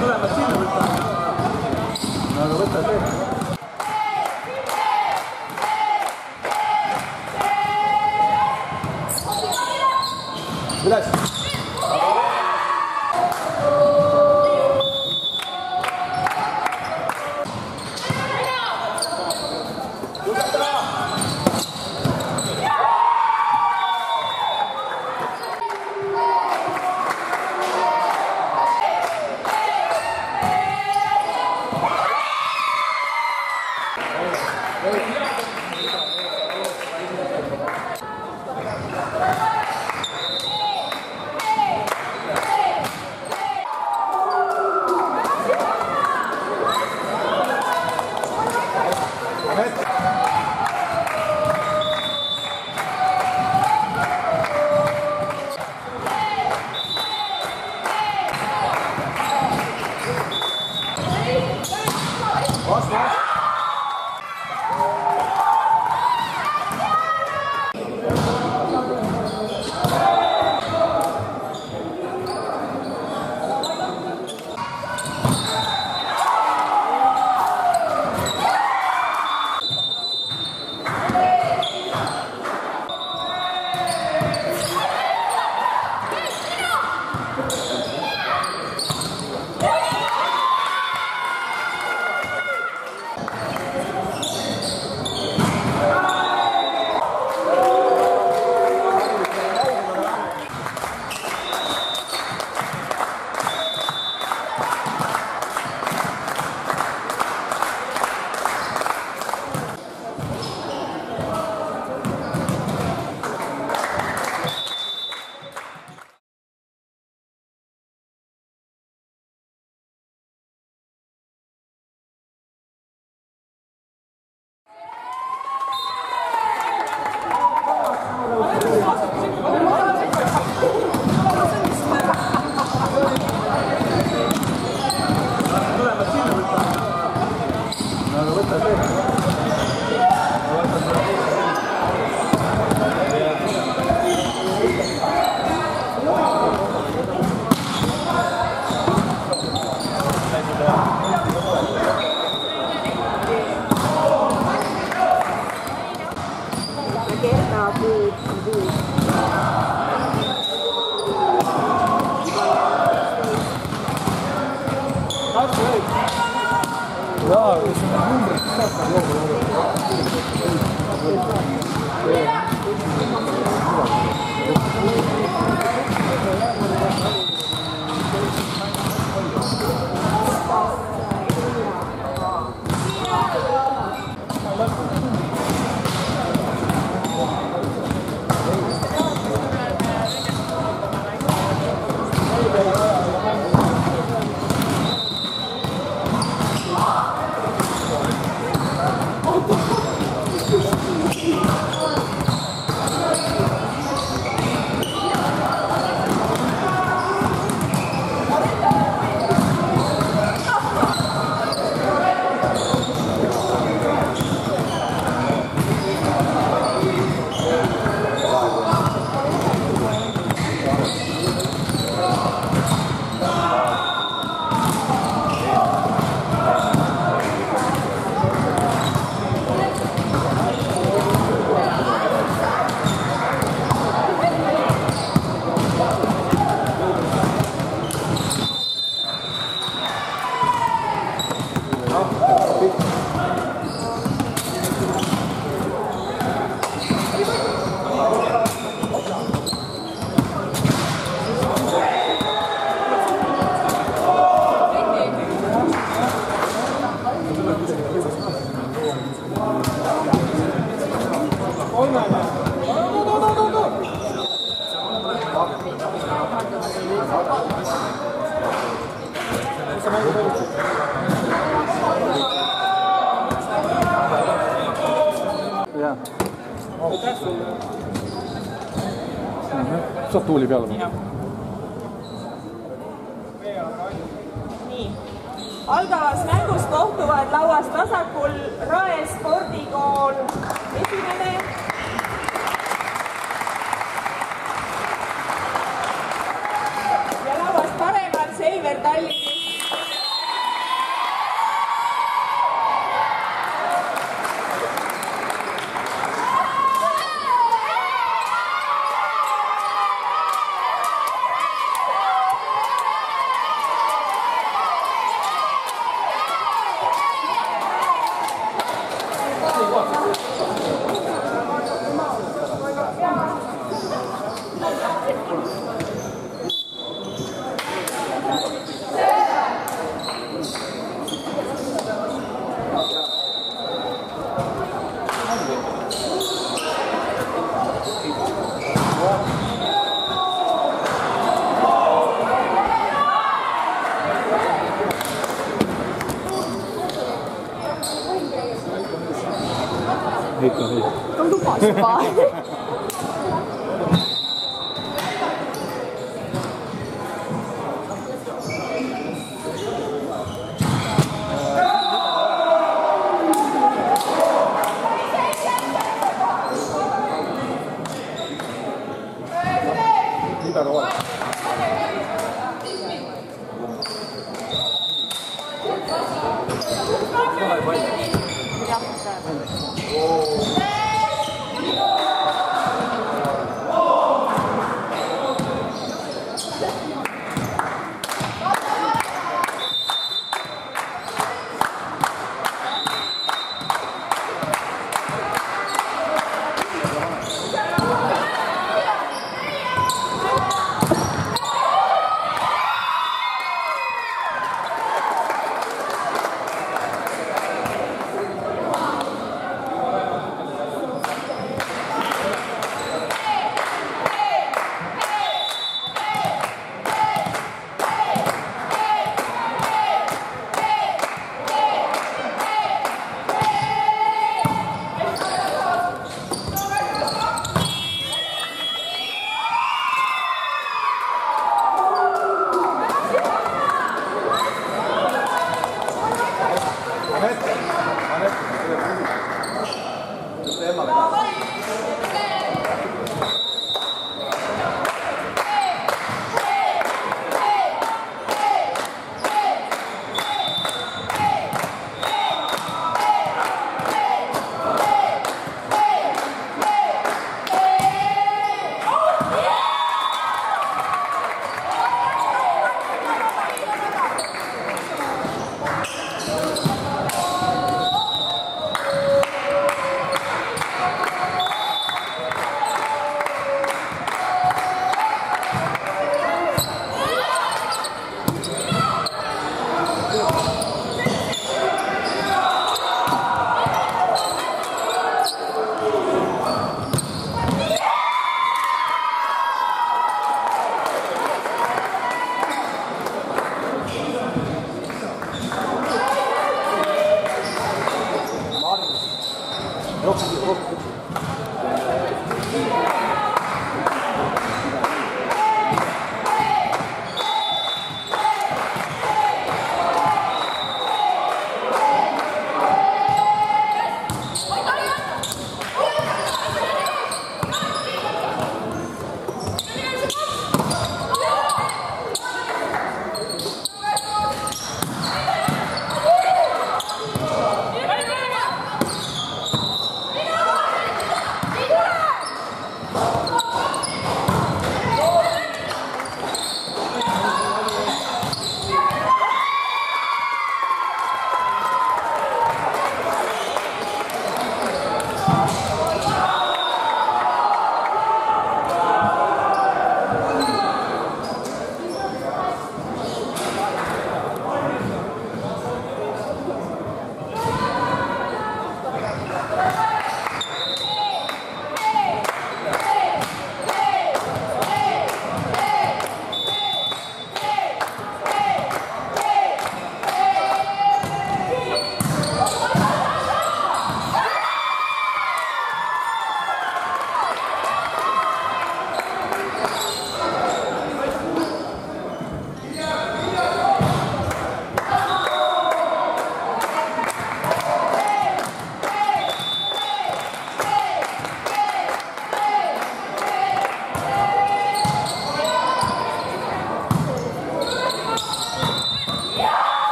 mõlemad sinna võtta. no aga võta see. üles.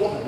woman.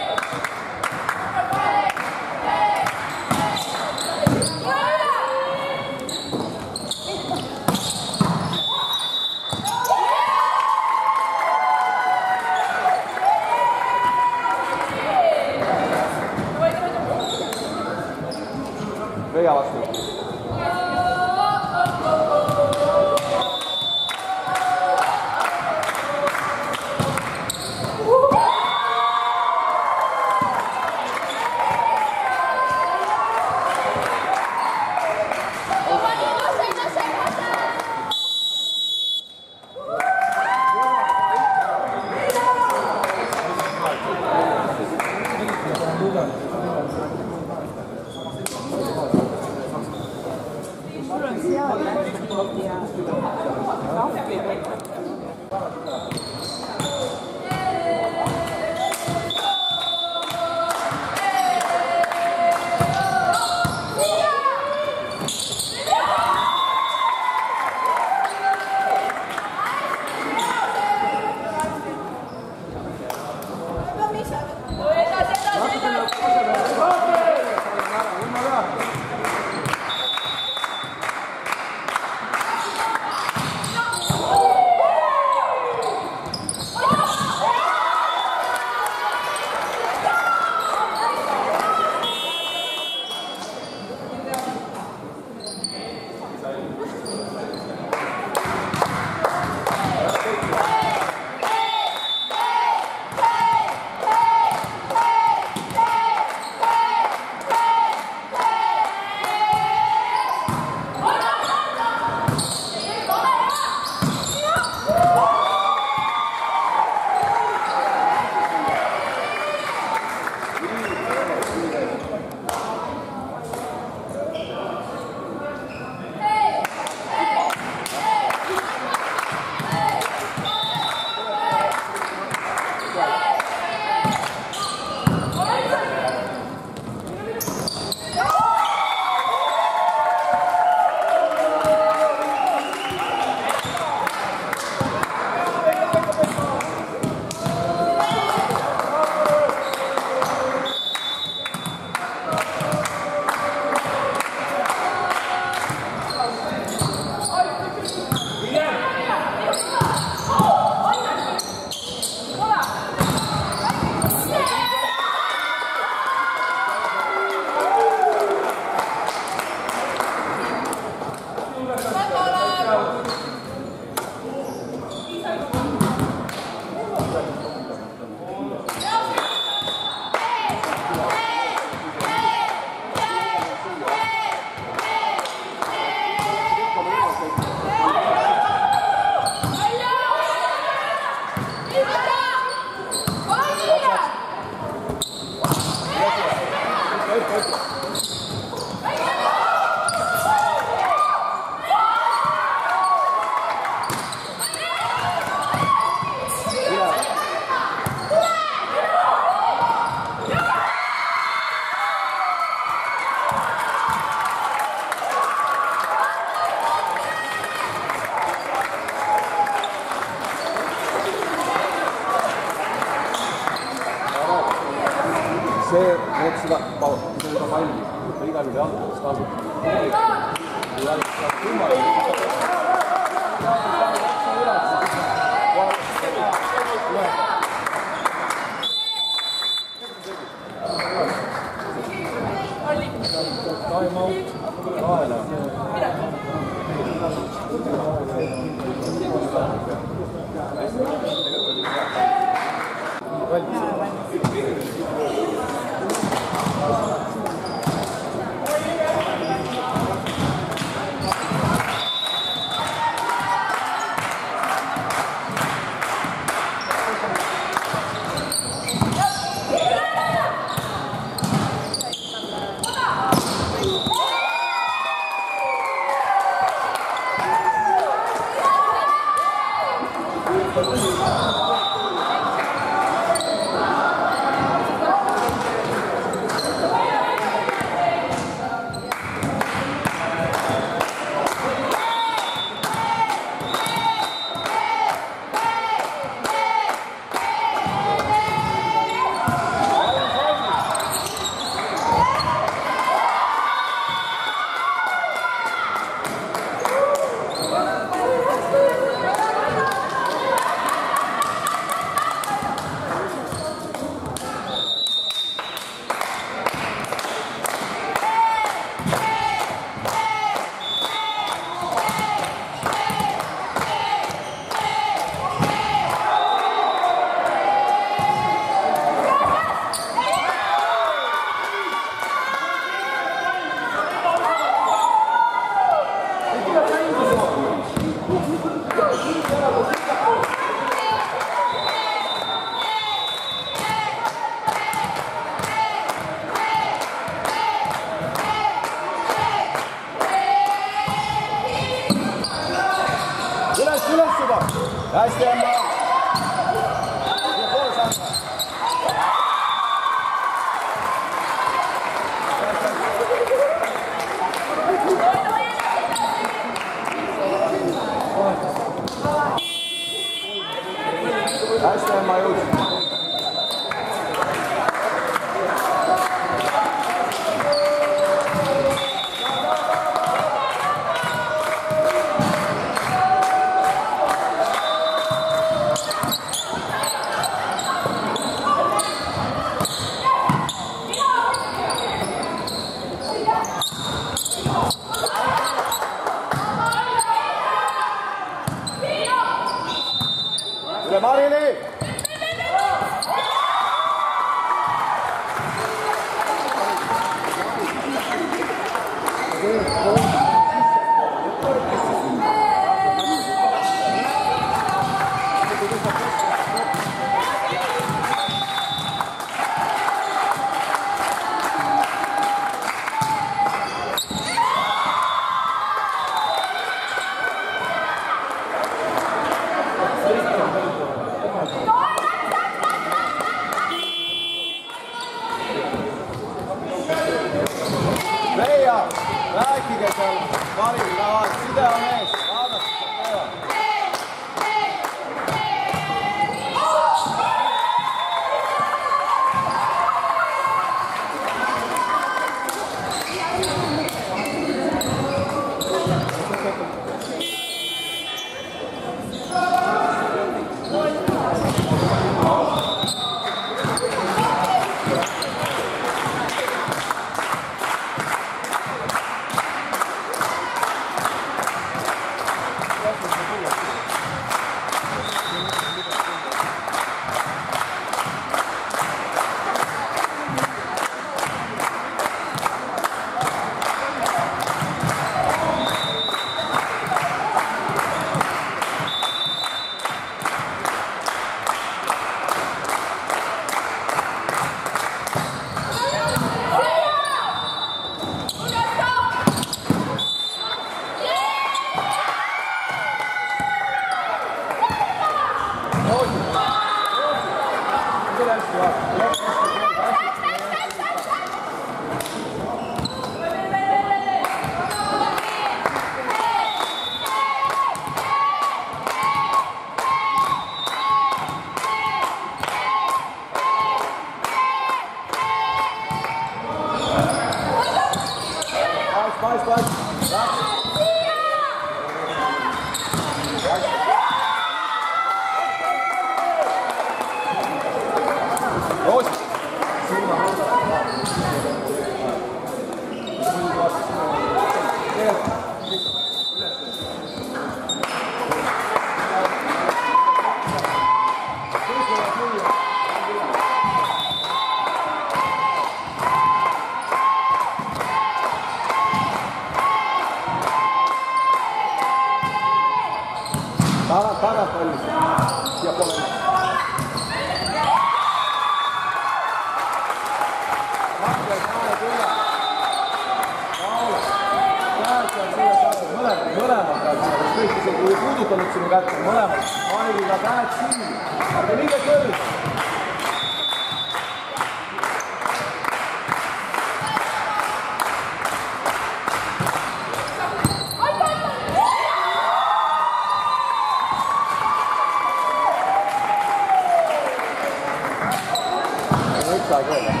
like that.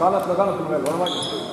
干了，干了，干了！同志们。